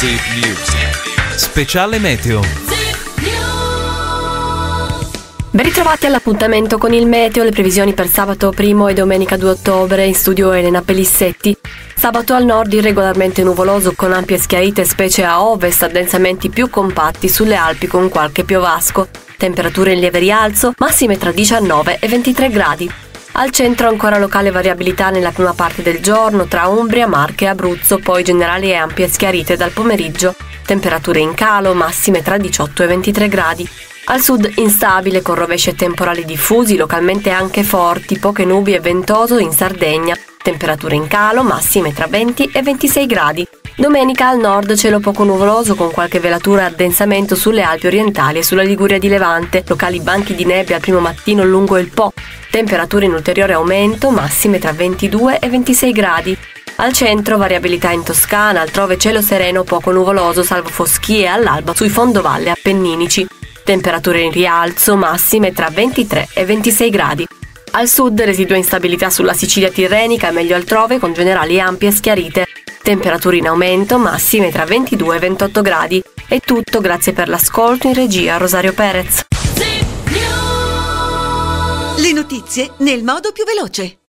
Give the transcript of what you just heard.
Zip News. Speciale meteo. Ben ritrovati all'appuntamento con il meteo, le previsioni per sabato 1 e domenica 2 ottobre, in studio Elena Pellissetti. Sabato al nord irregolarmente nuvoloso con ampie schiarite specie a ovest, addensamenti più compatti sulle Alpi con qualche piovasco. Temperature in lieve rialzo, massime tra 19 e 23 gradi. Al centro ancora locale variabilità nella prima parte del giorno tra Umbria, Marche e Abruzzo, poi generali e ampie schiarite dal pomeriggio. Temperature in calo, massime tra 18 e 23 gradi. Al sud instabile con rovesci temporali diffusi, localmente anche forti, poche nubi e ventoso in Sardegna. Temperature in calo, massime tra 20 e 26 gradi. Domenica al nord cielo poco nuvoloso con qualche velatura e addensamento sulle Alpi orientali e sulla Liguria di Levante, locali banchi di nebbia al primo mattino lungo il Po. Temperature in ulteriore aumento, massime tra 22 e 26 gradi. Al centro variabilità in Toscana, altrove cielo sereno poco nuvoloso salvo foschie all'alba sui fondovalle appenninici. Temperature in rialzo, massime tra 23 e 26 gradi. Al sud residua instabilità sulla Sicilia tirrenica, meglio altrove con generali ampie schiarite. Temperature in aumento, massime tra 22 e 28 gradi. È tutto, grazie per l'ascolto in regia Rosario Perez. Le notizie nel modo più veloce.